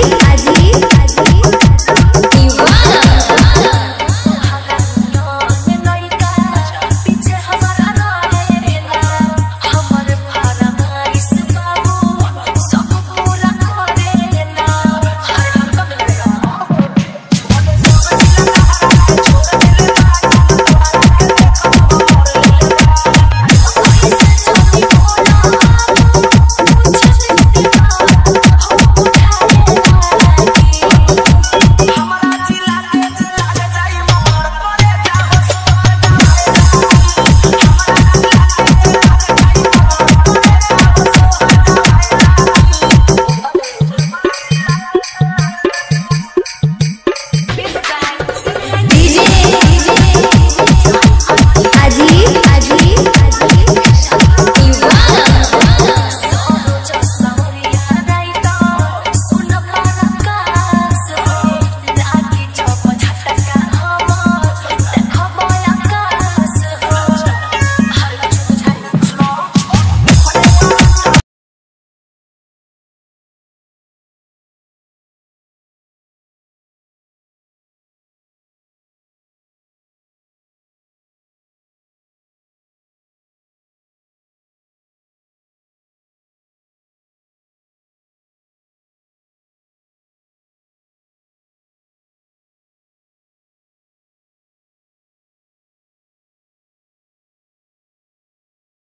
Peace.